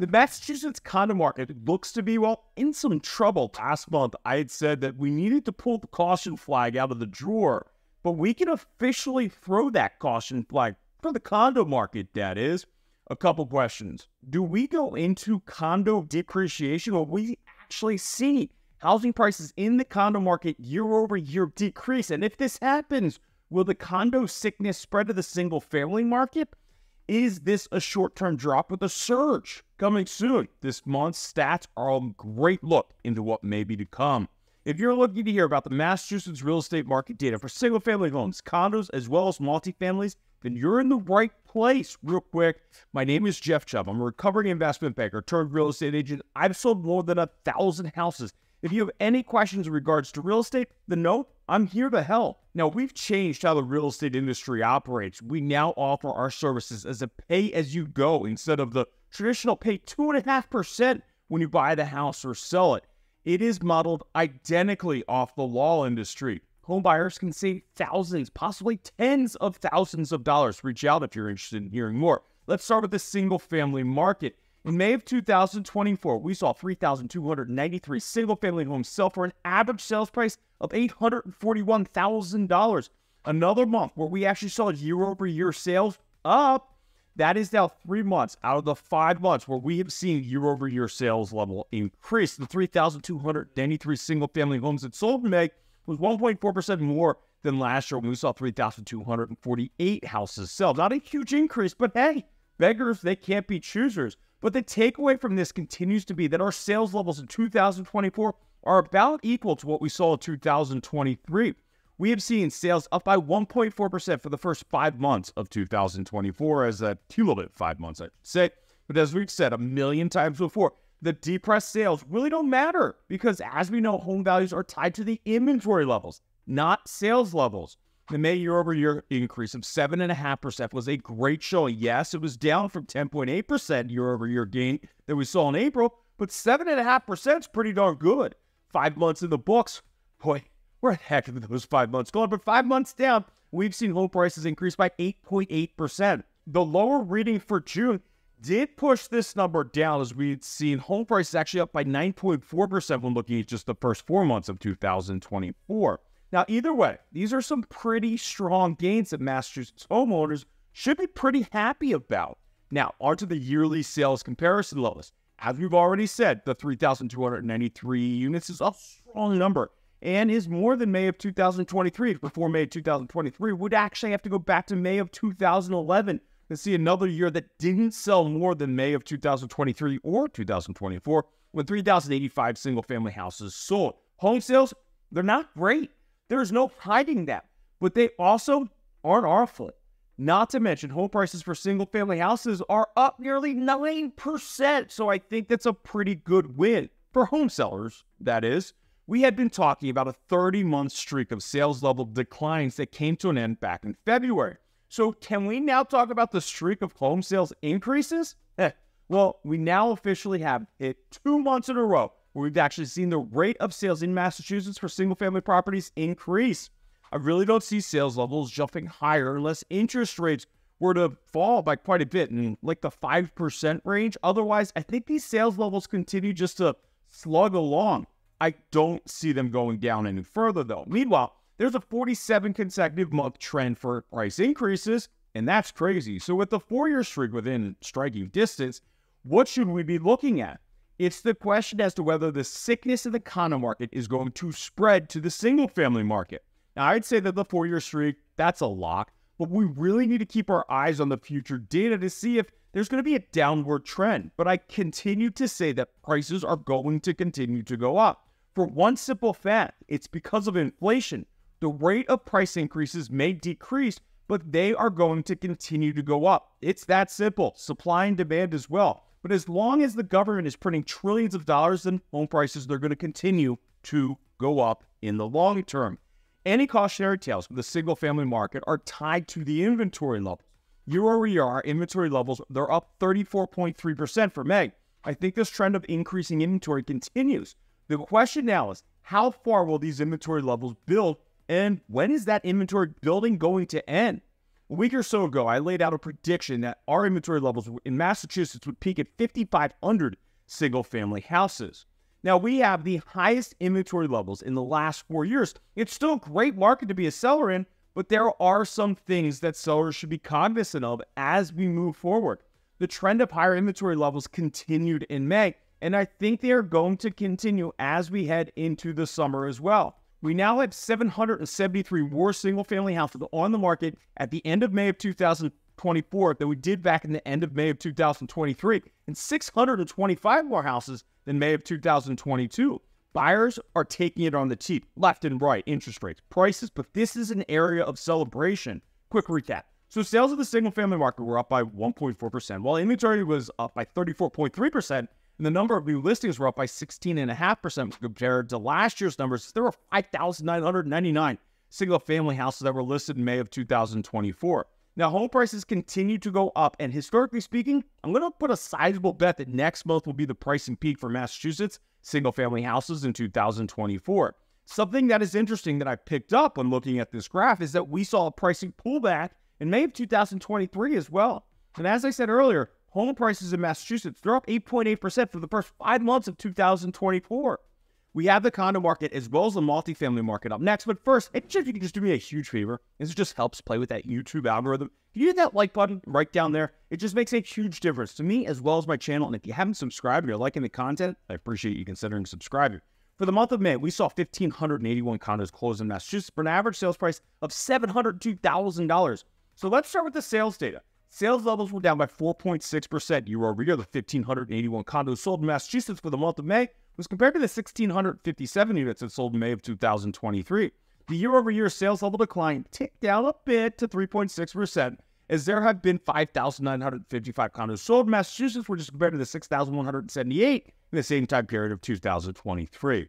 The Massachusetts condo market looks to be, well, in some trouble. Last month, I had said that we needed to pull the caution flag out of the drawer, but we can officially throw that caution flag for the condo market, that is. A couple questions. Do we go into condo depreciation or we actually see housing prices in the condo market year over year decrease? And if this happens, will the condo sickness spread to the single family market? Is this a short term drop with a surge coming soon? This month's stats are a great look into what may be to come. If you're looking to hear about the Massachusetts real estate market data for single family homes, condos, as well as multifamilies, then you're in the right place. Real quick, my name is Jeff Chubb. I'm a recovering investment banker turned real estate agent. I've sold more than a thousand houses. If you have any questions in regards to real estate, then no, I'm here to help. Now, we've changed how the real estate industry operates. We now offer our services as a pay as you go instead of the traditional pay 2.5% when you buy the house or sell it. It is modeled identically off the law industry. Home buyers can save thousands, possibly tens of thousands of dollars. Reach out if you're interested in hearing more. Let's start with the single family market. In May of 2024, we saw 3,293 single family homes sell for an average sales price of $841,000. Another month where we actually saw year over year sales up. That is now three months out of the five months where we have seen year over year sales level increase. The 3,293 single family homes that sold in May was 1.4% more than last year when we saw 3,248 houses sell. Not a huge increase, but hey, beggars, they can't be choosers. But the takeaway from this continues to be that our sales levels in 2024 are about equal to what we saw in 2023. We have seen sales up by 1.4% for the first five months of 2024, as a cumulative five months, I should say. But as we've said a million times before, the depressed sales really don't matter because, as we know, home values are tied to the inventory levels, not sales levels. The May year over year increase of 7.5% was a great showing. Yes, it was down from 10.8% year over year gain that we saw in April, but 7.5% is pretty darn good. Five months in the books, boy, where the heck have those five months gone? But five months down, we've seen home prices increase by 8.8%. The lower reading for June did push this number down as we'd seen home prices actually up by 9.4% when looking at just the first four months of 2024. Now, either way, these are some pretty strong gains that Massachusetts homeowners should be pretty happy about. Now, onto the yearly sales comparison levels. As we've already said, the 3,293 units is a strong number and is more than May of 2023. Before May of 2023, would actually have to go back to May of 2011 to see another year that didn't sell more than May of 2023 or 2024 when 3,085 single family houses sold. Home sales, they're not great. There's no hiding that. But they also aren't foot. Not to mention, home prices for single family houses are up nearly 9%. So I think that's a pretty good win for home sellers, that is. We had been talking about a 30 month streak of sales level declines that came to an end back in February. So, can we now talk about the streak of home sales increases? Eh, well, we now officially have it two months in a row where we've actually seen the rate of sales in Massachusetts for single family properties increase. I really don't see sales levels jumping higher unless interest rates were to fall by quite a bit in like the 5% range. Otherwise, I think these sales levels continue just to slug along. I don't see them going down any further though. Meanwhile, there's a 47 consecutive month trend for price increases, and that's crazy. So, with the four year streak within striking distance, what should we be looking at? It's the question as to whether the sickness of the condo market is going to spread to the single family market. Now, I'd say that the four year streak, that's a lock, but we really need to keep our eyes on the future data to see if there's going to be a downward trend. But I continue to say that prices are going to continue to go up. For one simple fact, it's because of inflation. The rate of price increases may decrease, but they are going to continue to go up. It's that simple. Supply and demand as well. But as long as the government is printing trillions of dollars in home prices, they're going to continue to go up in the long term. Any cautionary tales for the single family market are tied to the inventory levels. Year over year, inventory levels, they're up 34.3% for May. I think this trend of increasing inventory continues. The question now is how far will these inventory levels build and when is that inventory building going to end? A week or so ago, I laid out a prediction that our inventory levels in Massachusetts would peak at 5,500 single family houses. Now, we have the highest inventory levels in the last four years. It's still a great market to be a seller in, but there are some things that sellers should be cognizant of as we move forward. The trend of higher inventory levels continued in May, and I think they are going to continue as we head into the summer as well. We now have 773 more single family houses on the market at the end of May of 2024 than we did back in the end of May of 2023, and 625 more houses than May of 2022. Buyers are taking it on the cheap, left and right, interest rates, prices, but this is an area of celebration. Quick recap. So sales of the single family market were up by 1.4%, while inventory was up by 34.3%, and the number of new listings were up by 16.5% compared to last year's numbers. There were 5,999 single family houses that were listed in May of 2024. Now, home prices continue to go up, and historically speaking, I'm going to put a sizable bet that next month will be the pricing peak for Massachusetts single family houses in 2024. Something that is interesting that I picked up when looking at this graph is that we saw a pricing pullback in May of 2023 as well. And as I said earlier, home prices in Massachusetts, they're up 8.8% for the first five months of 2024. We have the condo market as well as the multifamily market up next. But first, if you can just do me a huge favor, this just helps play with that YouTube algorithm. Can you hit that like button right down there? It just makes a huge difference to me as well as my channel. And if you haven't subscribed and you're liking the content, I appreciate you considering subscribing. For the month of May, we saw 1,581 condos close in Massachusetts for an average sales price of $702,000. So let's start with the sales data. Sales levels were down by 4.6% year over year. The 1,581 condos sold in Massachusetts for the month of May was compared to the 1,657 units that sold in May of 2023. The year over year sales level decline ticked down a bit to 3.6%, as there have been 5,955 condos sold in Massachusetts, which is compared to the 6,178 in the same time period of 2023.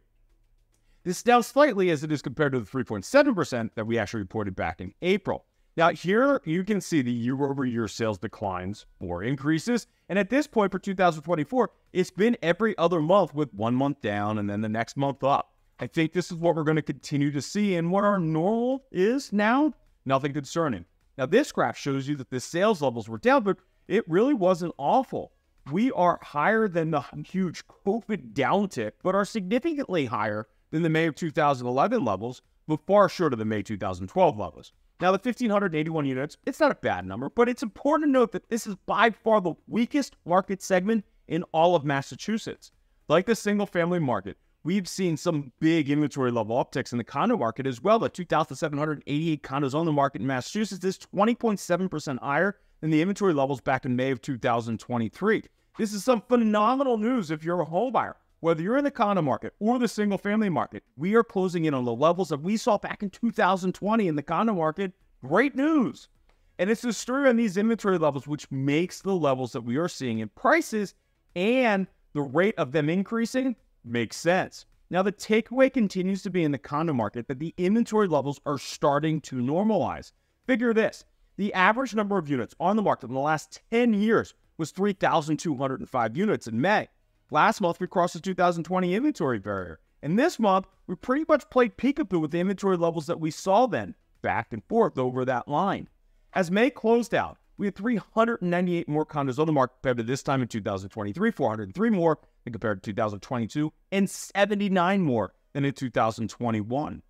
This is down slightly as it is compared to the 3.7% that we actually reported back in April. Now, here you can see the year over year sales declines or increases. And at this point for 2024, it's been every other month with one month down and then the next month up. I think this is what we're going to continue to see. And what our normal is now, nothing concerning. Now, this graph shows you that the sales levels were down, but it really wasn't awful. We are higher than the huge COVID downtick, but are significantly higher than the May of 2011 levels, but far short of the May 2012 levels. Now, the 1,581 units, it's not a bad number, but it's important to note that this is by far the weakest market segment in all of Massachusetts. Like the single family market, we've seen some big inventory level upticks in the condo market as well. The 2,788 condos on the market in Massachusetts is 20.7% higher than the inventory levels back in May of 2023. This is some phenomenal news if you're a home buyer. Whether you're in the condo market or the single family market, we are closing in on the levels that we saw back in 2020 in the condo market. Great news. And it's the story on these inventory levels which makes the levels that we are seeing in prices and the rate of them increasing makes sense. Now, the takeaway continues to be in the condo market that the inventory levels are starting to normalize. Figure this the average number of units on the market in the last 10 years was 3,205 units in May. Last month, we crossed the 2020 inventory barrier. And this month, we pretty much played peekaboo with the inventory levels that we saw then, back and forth over that line. As May closed out, we had 398 more condos on the market compared to this time in 2023, 403 more than compared to 2022, and 79 more than in 2021.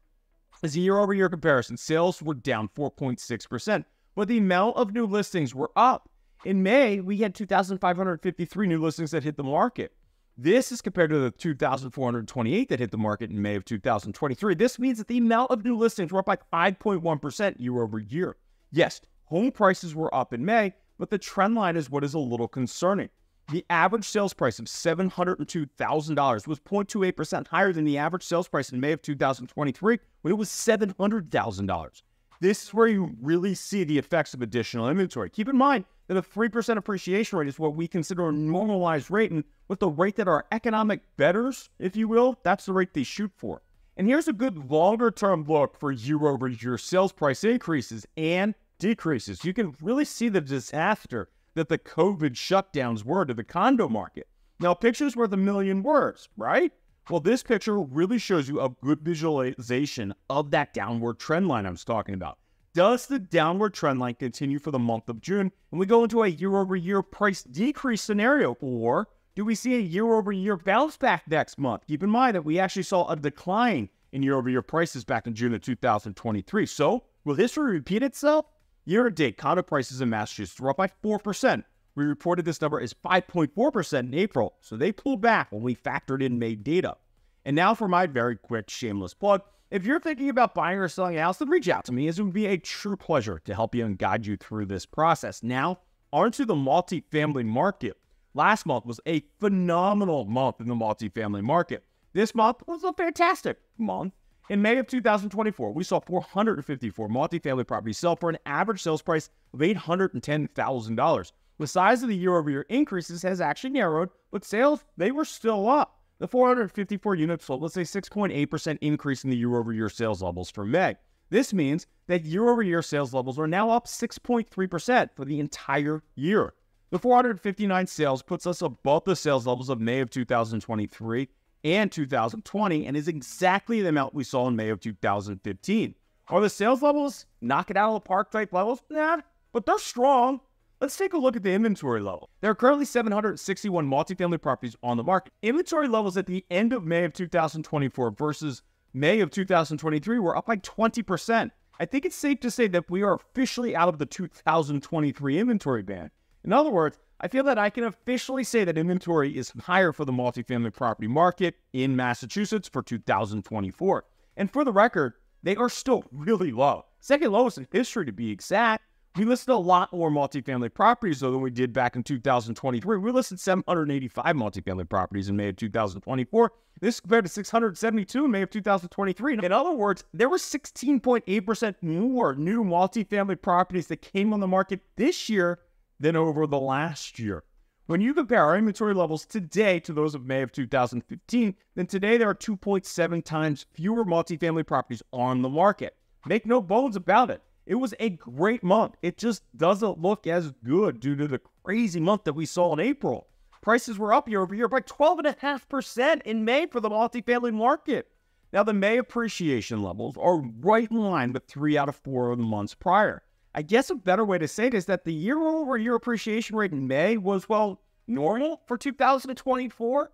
As a year over year comparison, sales were down 4.6%, but the amount of new listings were up. In May, we had 2,553 new listings that hit the market. This is compared to the 2,428 that hit the market in May of 2023. This means that the amount of new listings were up by 5.1% year over year. Yes, home prices were up in May, but the trend line is what is a little concerning. The average sales price of $702,000 was 0.28% higher than the average sales price in May of 2023 when it was $700,000. This is where you really see the effects of additional inventory. Keep in mind, that a 3% appreciation rate is what we consider a normalized rate. And with the rate that our economic betters, if you will, that's the rate they shoot for. And here's a good longer term look for year over year sales price increases and decreases. You can really see the disaster that the COVID shutdowns were to the condo market. Now, picture's worth a million words, right? Well, this picture really shows you a good visualization of that downward trend line I was talking about. Does the downward trend line continue for the month of June and we go into a year over year price decrease scenario? Or do we see a year over year bounce back next month? Keep in mind that we actually saw a decline in year over year prices back in June of 2023. So, will history repeat itself? Year to date, condo prices in Massachusetts were up by 4%. We reported this number is 5.4% in April, so they pulled back when we factored in May data. And now for my very quick shameless plug. If you're thinking about buying or selling a house, then reach out to me as it would be a true pleasure to help you and guide you through this process. Now, onto the multifamily market. Last month was a phenomenal month in the multifamily market. This month was a fantastic month. In May of 2024, we saw 454 multifamily properties sell for an average sales price of $810,000. The size of the year over year increases has actually narrowed, but sales, they were still up. The 454 units sold was a 6.8% increase in the year over year sales levels for May. This means that year over year sales levels are now up 6.3% for the entire year. The 459 sales puts us above the sales levels of May of 2023 and 2020 and is exactly the amount we saw in May of 2015. Are the sales levels knock it out of the park type levels? Nah, but they're strong. Let's take a look at the inventory level. There are currently 761 multifamily properties on the market. Inventory levels at the end of May of 2024 versus May of 2023 were up by 20%. I think it's safe to say that we are officially out of the 2023 inventory ban. In other words, I feel that I can officially say that inventory is higher for the multifamily property market in Massachusetts for 2024. And for the record, they are still really low. Second lowest in history to be exact. We listed a lot more multifamily properties though than we did back in 2023. We listed 785 multifamily properties in May of 2024. This compared to 672 in May of 2023. In other words, there were 16.8% more new multifamily properties that came on the market this year than over the last year. When you compare our inventory levels today to those of May of 2015, then today there are 2.7 times fewer multifamily properties on the market. Make no bones about it. It was a great month. It just doesn't look as good due to the crazy month that we saw in April. Prices were up year over year by 12.5% in May for the multifamily market. Now, the May appreciation levels are right in line with three out of four of the months prior. I guess a better way to say it is that the year over year appreciation rate in May was, well, normal for 2024.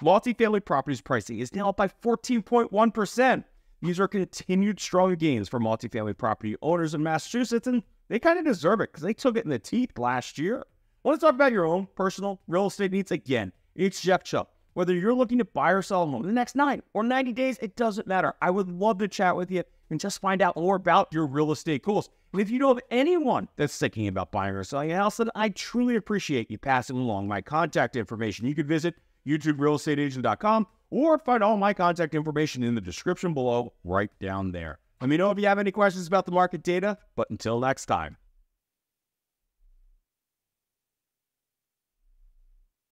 Multifamily properties pricing is now up by 14.1%. These are continued strong gains for multifamily property owners in Massachusetts, and they kind of deserve it because they took it in the teeth last year. Want to talk about your own personal real estate needs? Again, it's Jeff Chubb. Whether you're looking to buy or sell a home in the next nine or 90 days, it doesn't matter. I would love to chat with you and just find out more about your real estate goals. And if you know of anyone that's thinking about buying or selling a house, then I truly appreciate you passing along my contact information. You can visit YouTubeRealEstateAgent.com or find all my contact information in the description below right down there. Let me know if you have any questions about the market data, but until next time.